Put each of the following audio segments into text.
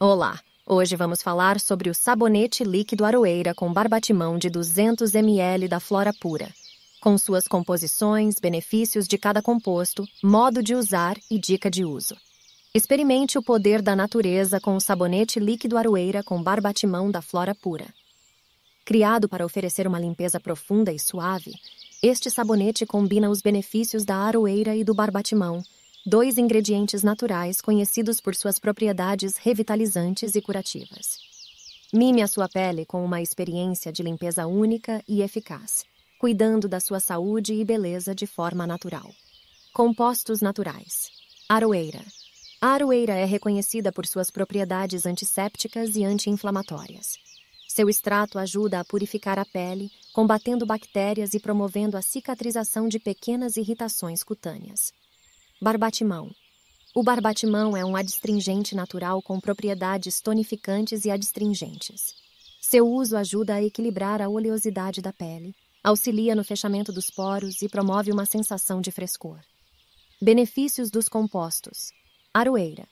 Olá! Hoje vamos falar sobre o sabonete líquido aroeira com barbatimão de 200 ml da Flora Pura, com suas composições, benefícios de cada composto, modo de usar e dica de uso. Experimente o poder da natureza com o sabonete líquido aroeira com barbatimão da Flora Pura. Criado para oferecer uma limpeza profunda e suave, este sabonete combina os benefícios da aroeira e do barbatimão, dois ingredientes naturais conhecidos por suas propriedades revitalizantes e curativas. Mime a sua pele com uma experiência de limpeza única e eficaz, cuidando da sua saúde e beleza de forma natural. Compostos naturais. Aroeira. A aroeira é reconhecida por suas propriedades antissépticas e anti-inflamatórias. Seu extrato ajuda a purificar a pele, combatendo bactérias e promovendo a cicatrização de pequenas irritações cutâneas. Barbatimão. O barbatimão é um adstringente natural com propriedades tonificantes e adstringentes. Seu uso ajuda a equilibrar a oleosidade da pele, auxilia no fechamento dos poros e promove uma sensação de frescor. Benefícios dos compostos: Aroeira.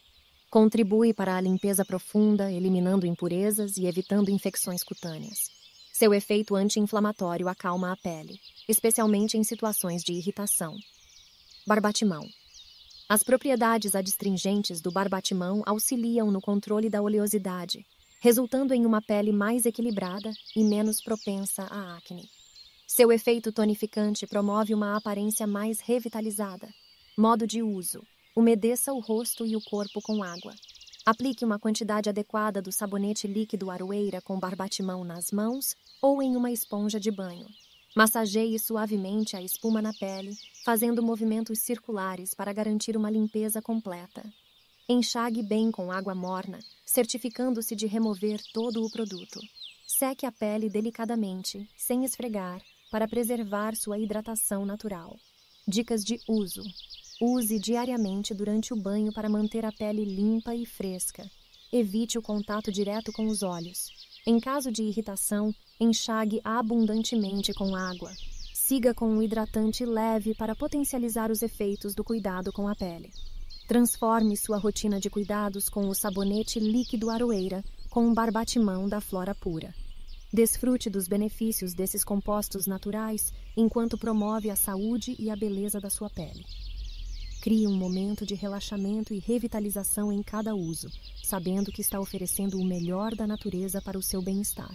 Contribui para a limpeza profunda, eliminando impurezas e evitando infecções cutâneas. Seu efeito anti-inflamatório acalma a pele, especialmente em situações de irritação. Barbatimão. As propriedades adstringentes do barbatimão auxiliam no controle da oleosidade, resultando em uma pele mais equilibrada e menos propensa à acne. Seu efeito tonificante promove uma aparência mais revitalizada. Modo de uso: umedeça o rosto e o corpo com água. Aplique uma quantidade adequada do sabonete líquido aroeira com barbatimão nas mãos ou em uma esponja de banho. Massageie suavemente a espuma na pele, fazendo movimentos circulares para garantir uma limpeza completa. Enxague bem com água morna, certificando-se de remover todo o produto. Seque a pele delicadamente, sem esfregar, para preservar sua hidratação natural. Dicas de uso: Use diariamente durante o banho para manter a pele limpa e fresca. Evite o contato direto com os olhos. Em caso de irritação, enxague abundantemente com água. Siga com um hidratante leve para potencializar os efeitos do cuidado com a pele. Transforme sua rotina de cuidados com o sabonete líquido aroeira com um barbatimão da Flora Pura. Desfrute dos benefícios desses compostos naturais enquanto promove a saúde e a beleza da sua pele. Crie um momento de relaxamento e revitalização em cada uso, sabendo que está oferecendo o melhor da natureza para o seu bem-estar.